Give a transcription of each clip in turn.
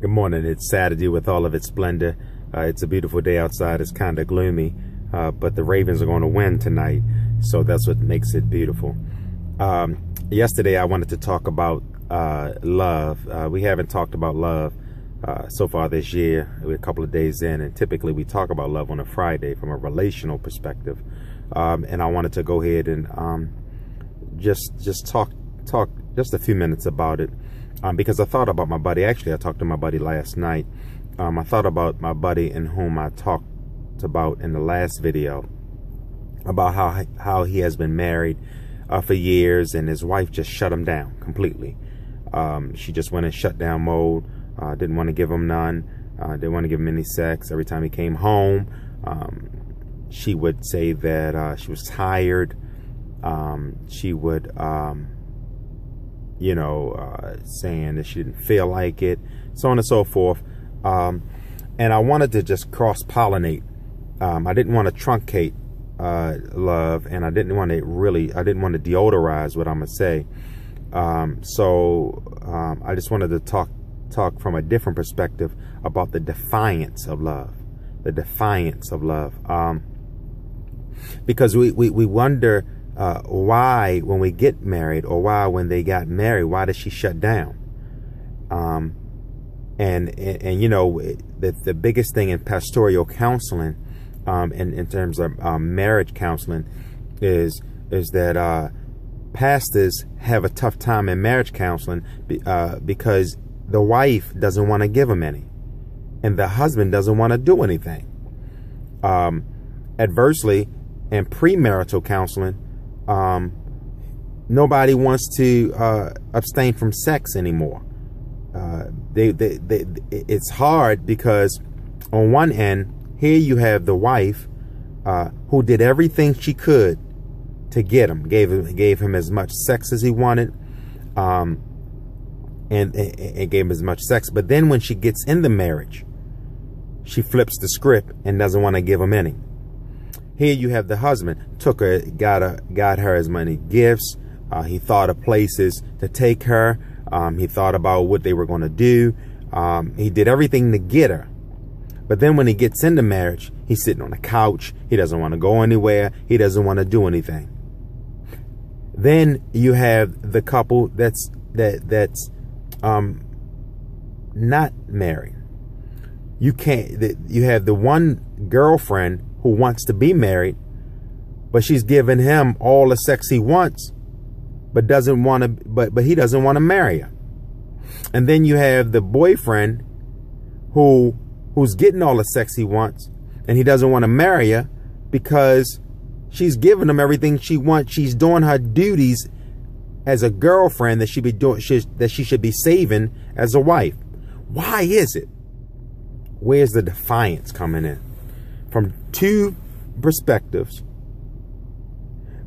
Good morning. It's Saturday with all of its splendor. Uh, it's a beautiful day outside. It's kind of gloomy, uh, but the Ravens are going to win tonight, so that's what makes it beautiful. Um, yesterday, I wanted to talk about uh, love. Uh, we haven't talked about love uh, so far this year. We're a couple of days in, and typically we talk about love on a Friday from a relational perspective. Um, and I wanted to go ahead and um, just just talk talk just a few minutes about it um, because I thought about my buddy. Actually, I talked to my buddy last night. Um, I thought about my buddy in whom I talked about in the last video about how how he has been married uh, for years and his wife just shut him down completely. Um, she just went in shutdown mode. Uh, didn't want to give him none. Uh, didn't want to give him any sex. Every time he came home, um, she would say that uh, she was tired. Um, she would um, you know, uh, saying that she didn't feel like it, so on and so forth. Um, and I wanted to just cross pollinate. Um, I didn't want to truncate uh, love, and I didn't want to really, I didn't want to deodorize what I'm gonna say. Um, so um, I just wanted to talk talk from a different perspective about the defiance of love, the defiance of love, um, because we, we we wonder uh, why when we get married or why when they got married, why does she shut down? Um, and, and, and, you know, the, the biggest thing in pastoral counseling, um, in, in terms of um, marriage counseling is, is that, uh, pastors have a tough time in marriage counseling, uh, because the wife doesn't want to give them any and the husband doesn't want to do anything. Um, adversely, in premarital counseling, um, nobody wants to uh, abstain from sex anymore. Uh, they, they, they, it's hard because on one end, here you have the wife uh, who did everything she could to get him, gave him, gave him as much sex as he wanted, um, and, and, and gave him as much sex. But then when she gets in the marriage, she flips the script and doesn't want to give him any. Here you have the husband took her, got her, got her as many gifts. Uh, he thought of places to take her. Um, he thought about what they were going to do. Um, he did everything to get her. But then when he gets into marriage, he's sitting on the couch. He doesn't want to go anywhere. He doesn't want to do anything. Then you have the couple that's that that's um, not married. You can't. You have the one girlfriend who wants to be married, but she's giving him all the sex he wants, but doesn't want to, but, but he doesn't want to marry her. And then you have the boyfriend who, who's getting all the sex he wants and he doesn't want to marry her because she's giving him everything she wants. She's doing her duties as a girlfriend that she be doing, she, that she should be saving as a wife. Why is it? Where's the defiance coming in? From two perspectives,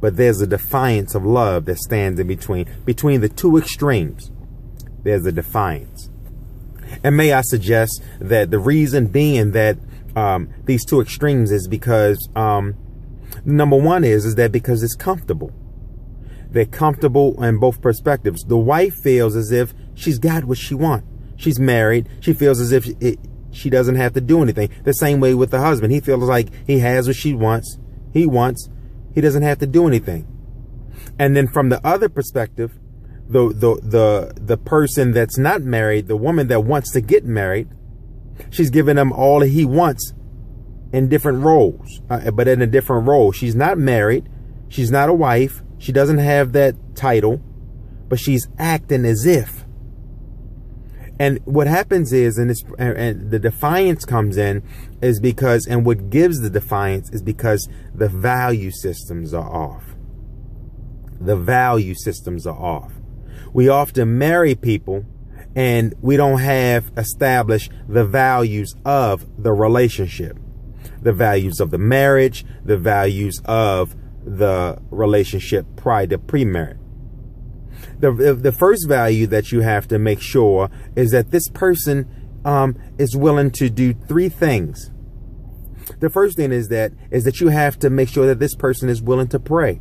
but there's a defiance of love that stands in between. Between the two extremes, there's a defiance. And may I suggest that the reason being that um, these two extremes is because um, number one is is that because it's comfortable. They're comfortable in both perspectives. The wife feels as if she's got what she wants. She's married. She feels as if she doesn't have to do anything. The same way with the husband. He feels like he has what she wants. He wants. He doesn't have to do anything. And then from the other perspective, the the the the person that's not married, the woman that wants to get married, she's giving him all he wants in different roles, uh, but in a different role. She's not married. She's not a wife. She doesn't have that title, but she's acting as if. And what happens is, and, and the defiance comes in, is because, and what gives the defiance is because the value systems are off. The value systems are off. We often marry people and we don't have established the values of the relationship, the values of the marriage, the values of the relationship prior to pre-marriage the, the first value that you have to make sure is that this person um, is willing to do three things. The first thing is that is that you have to make sure that this person is willing to pray.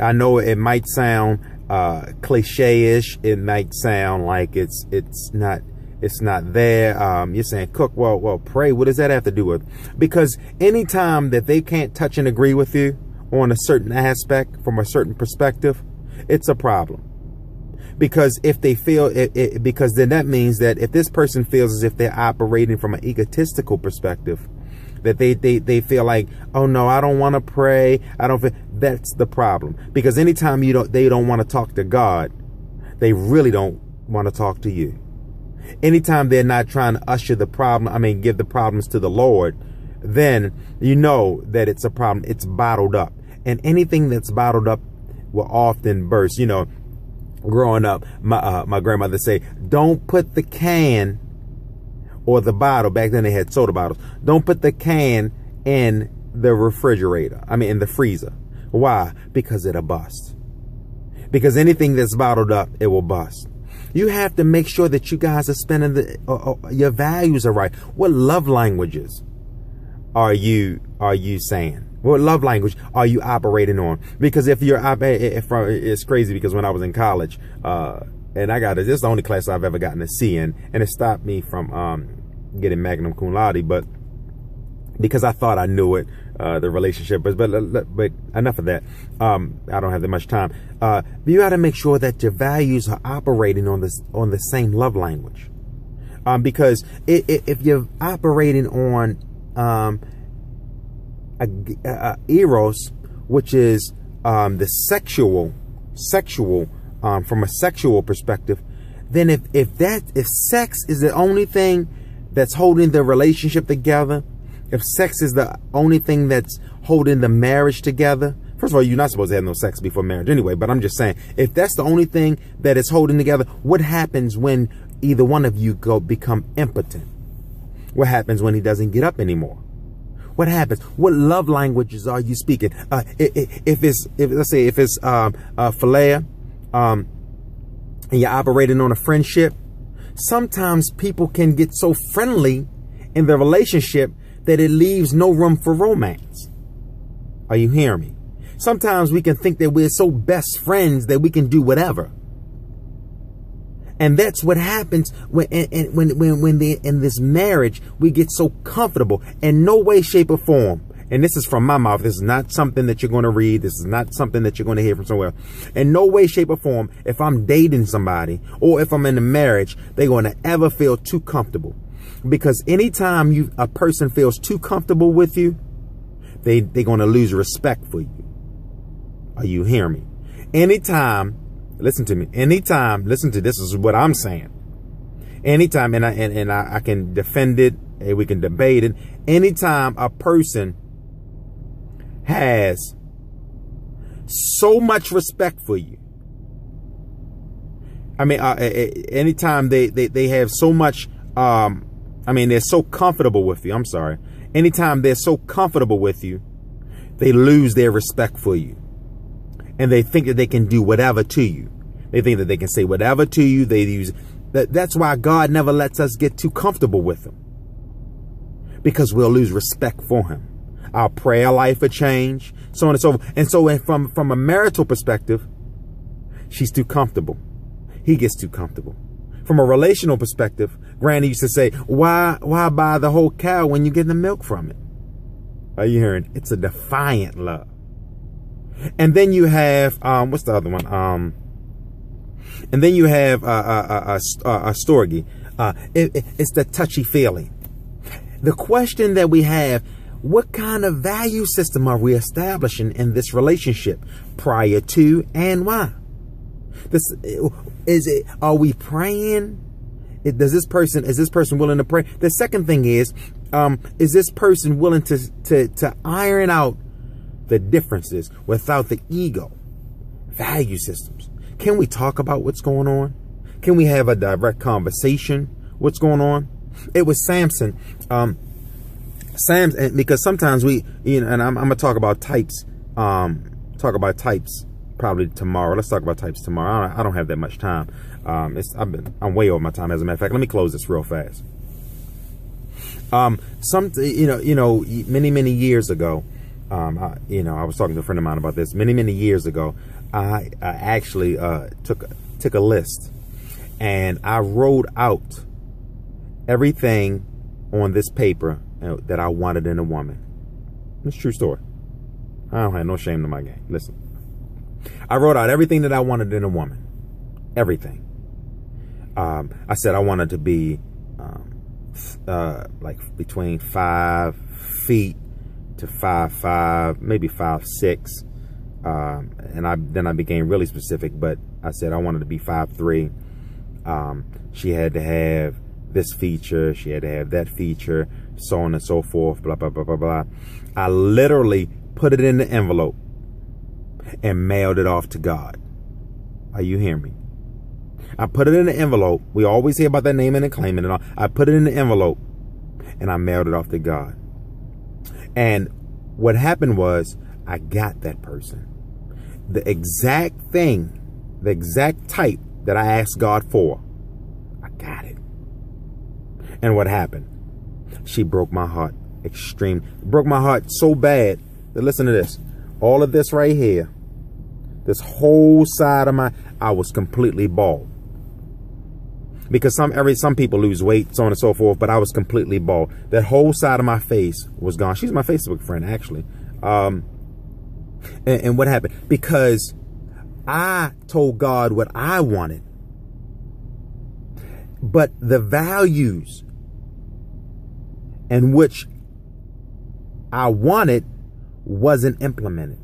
I know it might sound uh, cliche-ish. It might sound like it's it's not it's not there. Um, you're saying, Cook, well, well, pray. What does that have to do with? Because anytime that they can't touch and agree with you on a certain aspect from a certain perspective, it's a problem. Because if they feel it, it because then that means that if this person feels as if they're operating from an egotistical perspective, that they, they, they feel like, oh no, I don't want to pray. I don't feel that's the problem. Because anytime you don't, they don't want to talk to God, they really don't want to talk to you. Anytime they're not trying to usher the problem, I mean, give the problems to the Lord, then you know that it's a problem. It's bottled up. And anything that's bottled up will often burst. You know, growing up, my, uh, my grandmother say, don't put the can or the bottle. Back then they had soda bottles. Don't put the can in the refrigerator. I mean, in the freezer. Why? Because it'll bust. Because anything that's bottled up, it will bust. You have to make sure that you guys are spending the uh, uh, your values are right. What love languages are you are you saying? What love language are you operating on? Because if you're if it's crazy because when I was in college, uh, and I got it, this is the only class I've ever gotten a C in, and it stopped me from um, getting magnum cum laude, but because I thought I knew it, uh, the relationship. But, but but enough of that. Um, I don't have that much time. Uh, you got to make sure that your values are operating on this on the same love language. Um, because it, it, if you're operating on a eros, which is um, the sexual sexual um, from a sexual perspective, then if if that if sex is the only thing that's holding the relationship together, if sex is the only thing that's holding the marriage together, first of all, you're not supposed to have no sex before marriage anyway, but I'm just saying, if that's the only thing that is holding together, what happens when either one of you go become impotent? What happens when he doesn't get up anymore? What happens? What love languages are you speaking? Uh, if it's, if, let's say, if it's um, uh, philia, um, and you're operating on a friendship, sometimes people can get so friendly in their relationship that it leaves no room for romance. Are you hearing me? Sometimes we can think that we're so best friends that we can do whatever. And that's what happens when when when when they, in this marriage we get so comfortable in no way, shape, or form and this is from my mouth. This is not something that you're going to read. This is not something that you're going to hear from somewhere. In no way, shape, or form, if I'm dating somebody or if I'm in a marriage, they're going to ever feel too comfortable. Because anytime you a person feels too comfortable with you, they, they're going to lose respect for you. Are you hearing me? Anytime, listen to me, anytime, listen to this is what I'm saying. Anytime, and I, and, and I, I can defend it, and we can debate it. Anytime a person has so much respect for you. I mean, uh, anytime they, they, they have so much, um, I mean, they're so comfortable with you. I'm sorry. Anytime they're so comfortable with you, they lose their respect for you. And they think that they can do whatever to you. They think that they can say whatever to you. They use that. That's why God never lets us get too comfortable with him. Because we'll lose respect for him our prayer life will change, so on and so forth. And so from, from a marital perspective, she's too comfortable. He gets too comfortable. From a relational perspective, Granny used to say, why, why buy the whole cow when you get the milk from it? Are you hearing? It's a defiant love. And then you have, um, what's the other one? Um, and then you have, a uh storge. It, it, it's the touchy feeling. The question that we have what kind of value system are we establishing in this relationship prior to and why? This is it. Are we praying? Does this person is this person willing to pray? The second thing is, um, is this person willing to to to iron out the differences without the ego? Value systems. Can we talk about what's going on? Can we have a direct conversation? What's going on? It was Samson. Um, Sam's because sometimes we, you know, and I'm, I'm gonna talk about types. Um, talk about types probably tomorrow. Let's talk about types tomorrow. I don't, I don't have that much time. Um, it's I've been I'm way over my time. As a matter of fact, let me close this real fast. Um, some you know you know many many years ago, um, I, you know I was talking to a friend of mine about this. Many many years ago, I, I actually uh, took took a list and I wrote out everything on this paper uh, that I wanted in a woman. It's true story. I don't have no shame in my game. Listen, I wrote out everything that I wanted in a woman. Everything. Um, I said I wanted to be um, uh, like between five feet to five five, maybe five six. Um, and I then I became really specific, but I said I wanted to be five three. Um, she had to have this feature, she had to have that feature, so on and so forth, blah blah blah blah blah. I literally put it in the envelope and mailed it off to God. Are you hearing me? I put it in the envelope. We always hear about that name and claiming and all. I put it in the envelope and I mailed it off to God. And what happened was I got that person. The exact thing, the exact type that I asked God for, I got it. And what happened? She broke my heart extreme. Broke my heart so bad that listen to this. All of this right here, this whole side of my, I was completely bald because some every some people lose weight, so on and so forth. But I was completely bald. That whole side of my face was gone. She's my Facebook friend, actually. Um, and, and what happened? Because I told God what I wanted, but the values in which I wanted wasn't implemented.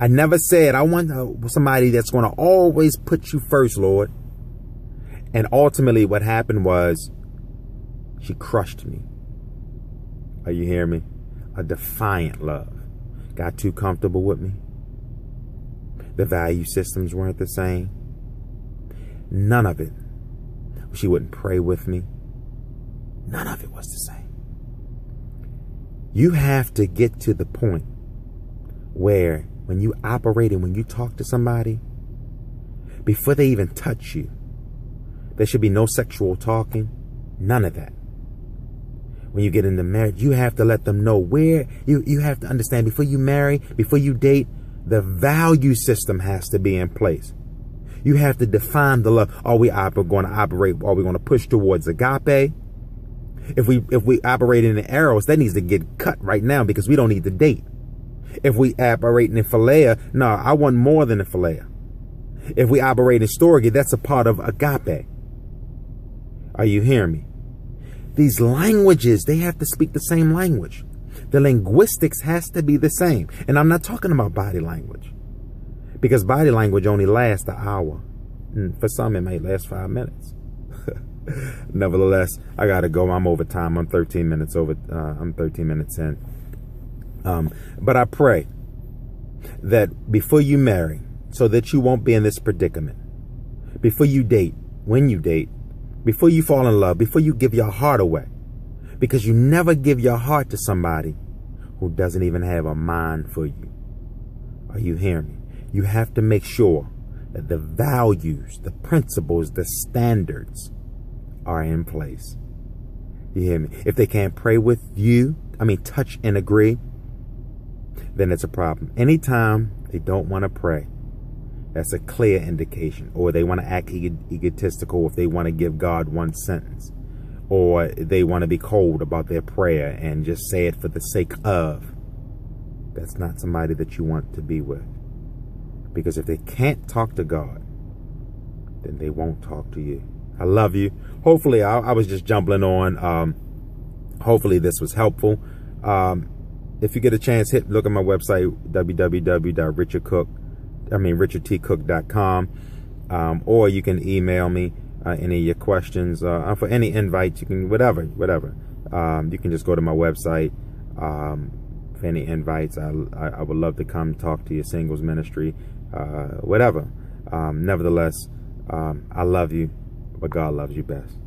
I never said I want somebody that's going to always put you first, Lord. And ultimately, what happened was she crushed me. Are you hearing me? A defiant love. Got too comfortable with me. The value systems weren't the same. None of it. She wouldn't pray with me. None of it was the same. You have to get to the point where when you operate and when you talk to somebody, before they even touch you, there should be no sexual talking. None of that. When you get into marriage, you have to let them know where you, you have to understand before you marry, before you date, the value system has to be in place. You have to define the love. Are we going to operate? Are we going to push towards agape? If we if we operate in the eros, that needs to get cut right now because we don't need to date. If we operate in philia, no, I want more than a philia. If we operate in storge, that's a part of agape. Are you hearing me? These languages, they have to speak the same language. The linguistics has to be the same. And I'm not talking about body language. Because body language only lasts an hour. And for some, it may last five minutes. Nevertheless, I gotta go. I'm over time. I'm 13 minutes over. Uh, I'm 13 minutes in. Um, but I pray that before you marry, so that you won't be in this predicament, before you date, when you date, before you fall in love, before you give your heart away. Because you never give your heart to somebody who doesn't even have a mind for you. Are you hearing me? You have to make sure that the values, the principles, the standards are in place. You hear me? If they can't pray with you, I mean, touch and agree, then it's a problem. Anytime they don't want to pray, that's a clear indication. Or they want to act egotistical if they want to give God one sentence. Or they want to be cold about their prayer and just say it for the sake of. That's not somebody that you want to be with. Because if they can't talk to God, then they won't talk to you. I love you. Hopefully, I, I was just jumbling on. Um, hopefully, this was helpful. Um, if you get a chance, hit look at my website www.richardcook.com I mean, richardtcook.com. Um, or you can email me uh, any of your questions uh, for any invites. You can, whatever, whatever. Um, you can just go to my website um, for any invites. I, I, I, would love to come talk to your singles ministry, uh, whatever. Um, nevertheless, um, I love you, but God loves you best.